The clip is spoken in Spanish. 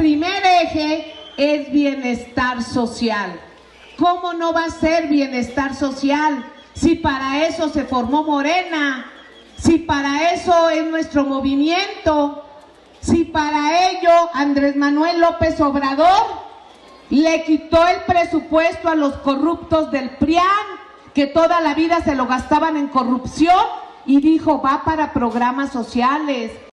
primer eje es bienestar social. ¿Cómo no va a ser bienestar social si para eso se formó Morena? Si para eso es nuestro movimiento, si para ello Andrés Manuel López Obrador le quitó el presupuesto a los corruptos del PRIAN, que toda la vida se lo gastaban en corrupción, y dijo, va para programas sociales.